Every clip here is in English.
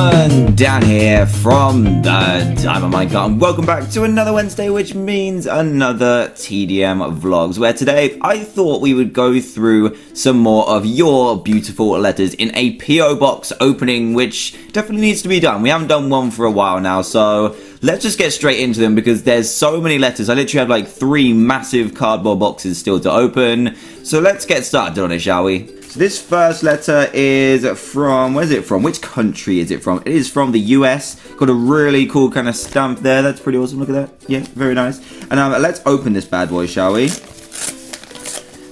Dan here from the Time Diamond Minecart and welcome back to another Wednesday which means another TDM vlogs where today I thought we would go through some more of your beautiful letters in a PO box opening which definitely needs to be done. We haven't done one for a while now so let's just get straight into them because there's so many letters. I literally have like three massive cardboard boxes still to open so let's get started on it shall we? So this first letter is from, where's it from? Which country is it from? It is from the US. Got a really cool kind of stamp there. That's pretty awesome. Look at that. Yeah, very nice. And um, let's open this bad boy, shall we?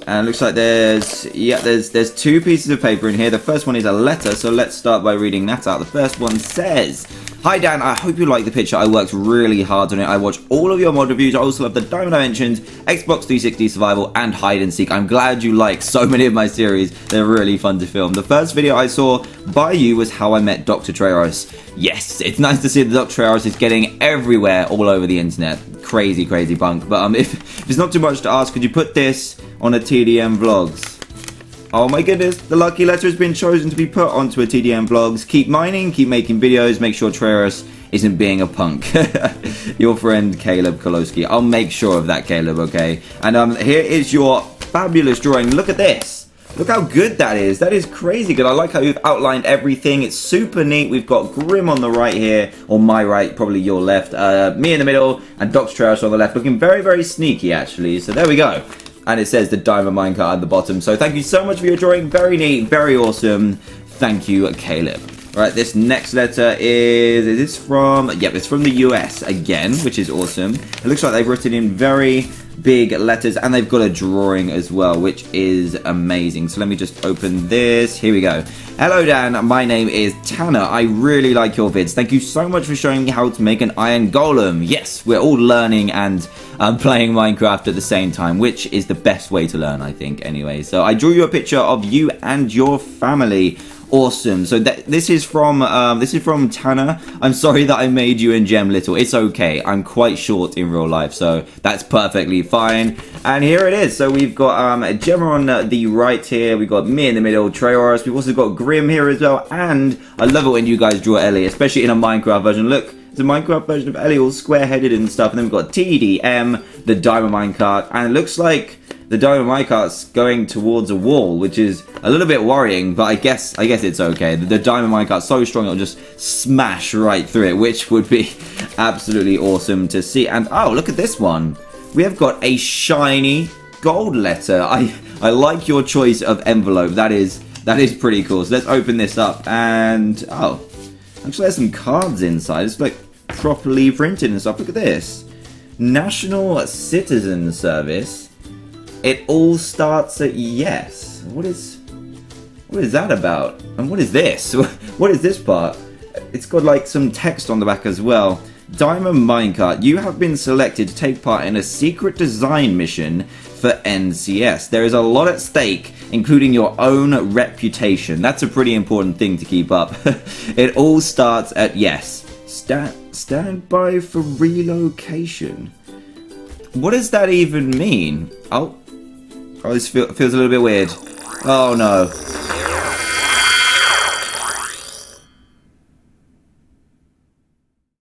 And looks like there's, yeah, there's there's two pieces of paper in here. The first one is a letter, so let's start by reading that out. The first one says, Hi Dan, I hope you like the picture. I worked really hard on it. I watch all of your mod reviews. I also love the Diamond Dimensions, Xbox 360 Survival, and Hide and Seek. I'm glad you like so many of my series. They're really fun to film. The first video I saw by you was how I met Dr. Trayaurus. Yes, it's nice to see that Dr. Trayaurus is getting everywhere all over the internet. Crazy, crazy bunk. But um, if, if it's not too much to ask, could you put this on a TDM Vlogs? Oh my goodness, the lucky letter has been chosen to be put onto a TDM Vlogs. Keep mining, keep making videos, make sure Trayaurus isn't being a punk. your friend Caleb Koloski. I'll make sure of that, Caleb, okay? And um, here is your fabulous drawing. Look at this. Look how good that is. That is crazy good. I like how you've outlined everything. It's super neat. We've got Grim on the right here, or my right, probably your left. Uh, me in the middle, and Dr. Trayaurus on the left. Looking very, very sneaky, actually. So there we go and it says the diamond minecart at the bottom. So thank you so much for your drawing. Very neat, very awesome. Thank you, Caleb. All right, this next letter is, is this from, yep, it's from the US again, which is awesome. It looks like they've written in very big letters and they've got a drawing as well which is amazing so let me just open this here we go hello dan my name is tanner i really like your vids thank you so much for showing me how to make an iron golem yes we're all learning and um, playing minecraft at the same time which is the best way to learn i think anyway so i drew you a picture of you and your family awesome. So th this is from um, this is from Tanner. I'm sorry that I made you and Gem Little. It's okay. I'm quite short in real life, so that's perfectly fine. And here it is. So we've got um, Gemma on the right here. We've got me in the middle, Trayaurus. We've also got Grim here as well. And I love it when you guys draw Ellie, especially in a Minecraft version. Look, a Minecraft version of Ellie, all square-headed and stuff. And then we've got TDM, the Diamond Minecart, and it looks like the diamond minecart's going towards a wall, which is a little bit worrying, but I guess I guess it's okay. The, the diamond minecart's so strong it'll just smash right through it, which would be absolutely awesome to see. And oh, look at this one. We have got a shiny gold letter. I I like your choice of envelope. That is that is pretty cool. So let's open this up and oh, actually there's some cards inside. It's like properly printed and stuff. Look at this. National Citizen Service. It all starts at yes. What is what is that about? And what is this? What is this part? It's got like some text on the back as well. Diamond Minecart, you have been selected to take part in a secret design mission for NCS. There is a lot at stake, including your own reputation. That's a pretty important thing to keep up. it all starts at yes. Stand, stand by for relocation. What does that even mean? Oh, Oh, this feel, feels a little bit weird. Oh no.